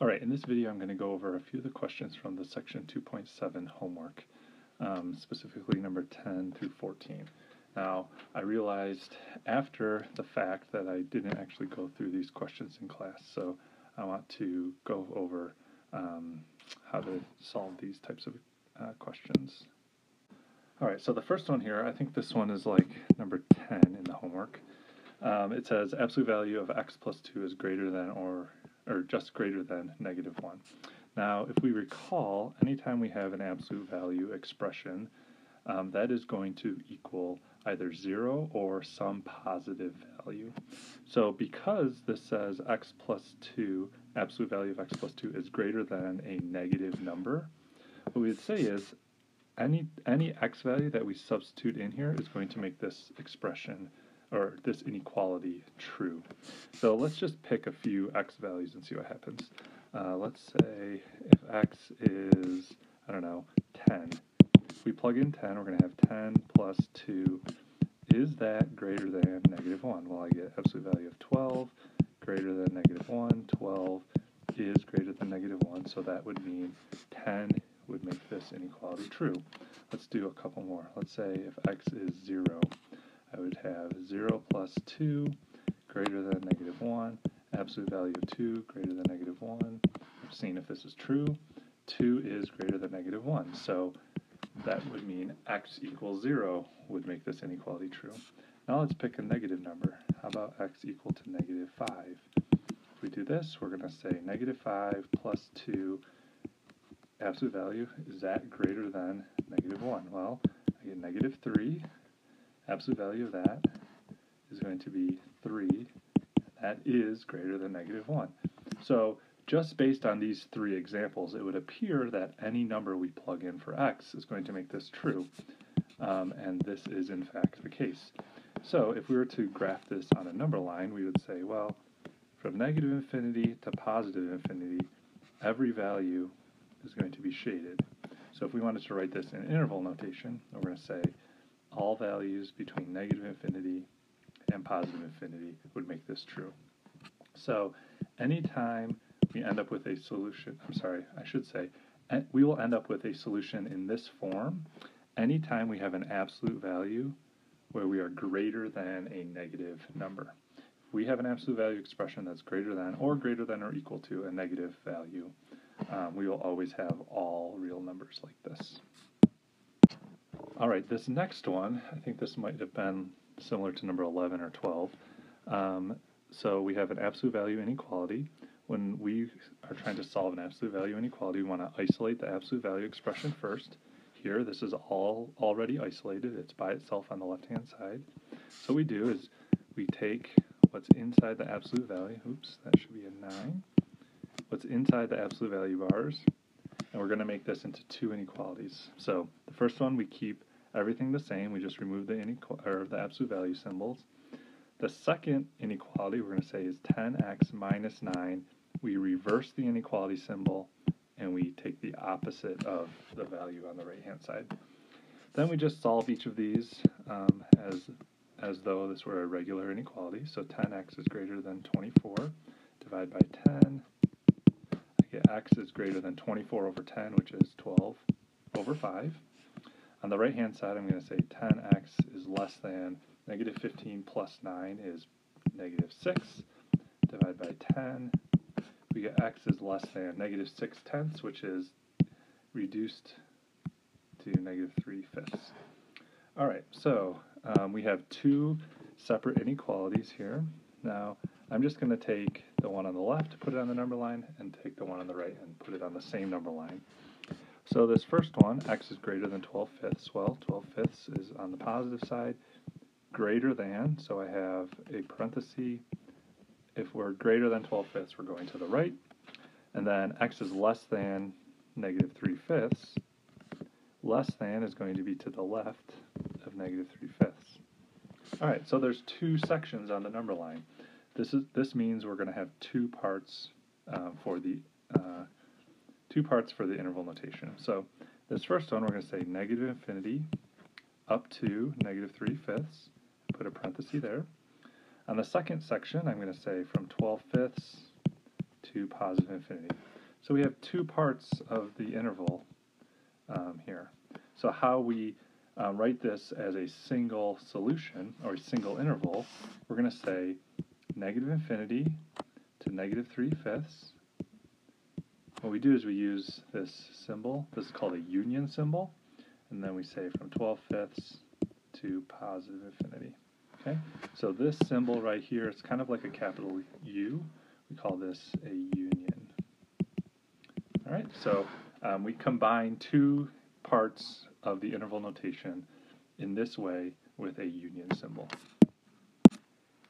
Alright, in this video I'm going to go over a few of the questions from the section 2.7 homework, um, specifically number 10 through 14. Now, I realized after the fact that I didn't actually go through these questions in class, so I want to go over um, how to solve these types of uh, questions. Alright, so the first one here, I think this one is like number 10 in the homework. Um, it says absolute value of x plus 2 is greater than or or just greater than negative 1. Now, if we recall, anytime we have an absolute value expression, um, that is going to equal either 0 or some positive value. So because this says x plus 2, absolute value of x plus 2 is greater than a negative number, what we would say is any, any x value that we substitute in here is going to make this expression or this inequality true. So let's just pick a few x values and see what happens. Uh, let's say if x is, I don't know, 10. If we plug in 10, we're going to have 10 plus 2. Is that greater than negative 1? Well, I get absolute value of 12 greater than negative 1. 12 is greater than negative 1, so that would mean 10 would make this inequality true. Let's do a couple more. Let's say if x is 0. I would have 0 plus 2 greater than negative 1, absolute value of 2 greater than negative 1. I've seen if this is true. 2 is greater than negative 1, so that would mean x equals 0 would make this inequality true. Now let's pick a negative number. How about x equal to negative 5? If we do this, we're going to say negative 5 plus 2 absolute value, is that greater than negative 1? Well, I get negative 3 absolute value of that is going to be 3. That is greater than negative 1. So just based on these three examples, it would appear that any number we plug in for x is going to make this true. Um, and this is in fact the case. So if we were to graph this on a number line, we would say, well, from negative infinity to positive infinity, every value is going to be shaded. So if we wanted to write this in interval notation, we're going to say all values between negative infinity and positive infinity would make this true. So anytime we end up with a solution, I'm sorry, I should say, we will end up with a solution in this form anytime we have an absolute value where we are greater than a negative number. If we have an absolute value expression that's greater than or greater than or equal to a negative value, um, we will always have all real numbers like this. All right, this next one, I think this might have been similar to number 11 or 12. Um, so we have an absolute value inequality. When we are trying to solve an absolute value inequality, we want to isolate the absolute value expression first. Here, this is all already isolated. It's by itself on the left-hand side. So what we do is we take what's inside the absolute value. Oops, that should be a 9. What's inside the absolute value bars, and we're going to make this into two inequalities. So the first one we keep everything the same. We just remove the inequal or the absolute value symbols. The second inequality we're going to say is 10x minus 9. We reverse the inequality symbol and we take the opposite of the value on the right hand side. Then we just solve each of these um, as, as though this were a regular inequality. So 10x is greater than 24. Divide by 10. X is greater than 24 over 10, which is 12 over 5. On the right hand side, I'm going to say 10x is less than negative 15 plus 9 is negative 6. Divide by 10. We get x is less than negative 6 tenths, which is reduced to negative 3 fifths. All right, so um, we have two separate inequalities here. Now, I'm just going to take the one on the left, put it on the number line, and take the one on the right and put it on the same number line. So this first one, x is greater than 12 fifths. Well, 12 fifths is on the positive side, greater than, so I have a parenthesis. If we're greater than 12 fifths, we're going to the right. And then x is less than negative 3 fifths. Less than is going to be to the left of negative 3 fifths. All right, so there's two sections on the number line. This, is, this means we're going to have two parts uh, for the uh, two parts for the interval notation. So this first one, we're going to say negative infinity up to negative 3 fifths, put a parenthesis there. On the second section, I'm going to say from 12 fifths to positive infinity. So we have two parts of the interval um, here. So how we uh, write this as a single solution or a single interval, we're going to say negative infinity to negative 3 fifths. What we do is we use this symbol. This is called a union symbol. And then we say from 12 fifths to positive infinity. Okay, so this symbol right here, it's kind of like a capital U. We call this a union. All right, so um, we combine two parts of the interval notation in this way with a union symbol.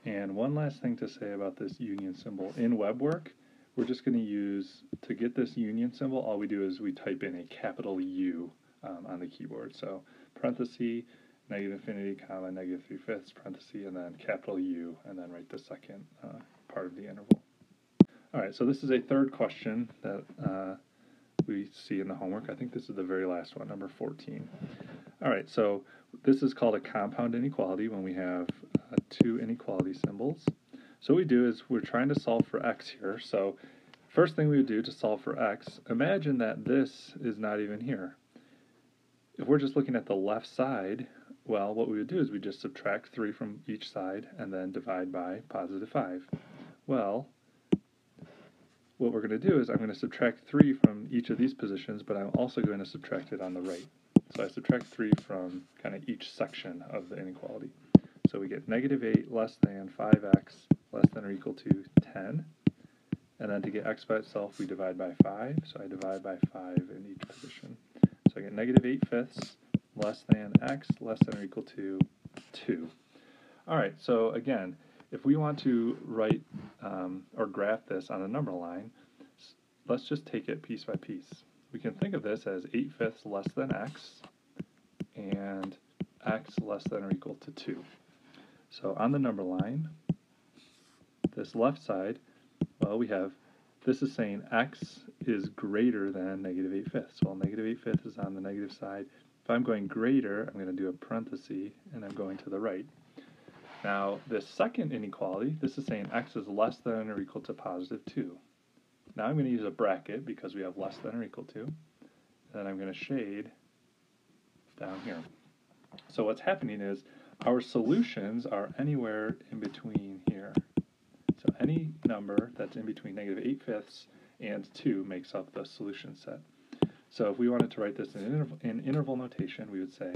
And one last thing to say about this union symbol. In WebWork, we're just going to use, to get this union symbol, all we do is we type in a capital U um, on the keyboard. So parenthesis, negative infinity, comma, negative 3 fifths, parenthesis, and then capital U, and then write the second uh, part of the interval. All right, so this is a third question that uh, we see in the homework. I think this is the very last one, number 14. All right, so this is called a compound inequality when we have two inequality symbols. So what we do is we're trying to solve for x here. So first thing we would do to solve for x, imagine that this is not even here. If we're just looking at the left side, well, what we would do is we just subtract 3 from each side and then divide by positive 5. Well, what we're going to do is I'm going to subtract 3 from each of these positions, but I'm also going to subtract it on the right. So I subtract 3 from kind of each section of the inequality. So we get negative 8 less than 5x less than or equal to 10. And then to get x by itself, we divide by 5. So I divide by 5 in each position. So I get negative 8 fifths less than x less than or equal to 2. All right, so again, if we want to write um, or graph this on a number line, let's just take it piece by piece. We can think of this as 8 fifths less than x and x less than or equal to 2. So on the number line, this left side, well, we have, this is saying x is greater than negative 8 fifths. Well, negative 8 fifths is on the negative side. If I'm going greater, I'm going to do a parenthesis, and I'm going to the right. Now, this second inequality, this is saying x is less than or equal to positive 2. Now I'm going to use a bracket because we have less than or equal to. And then I'm going to shade down here. So what's happening is our solutions are anywhere in between here. So any number that's in between negative 8 fifths and 2 makes up the solution set. So if we wanted to write this in interval, in interval notation, we would say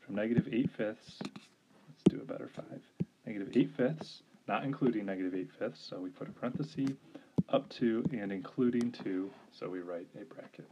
from negative 8 fifths, let's do a better 5, negative 8 fifths, not including negative 8 fifths, so we put a parenthesis, up to and including 2, so we write a bracket.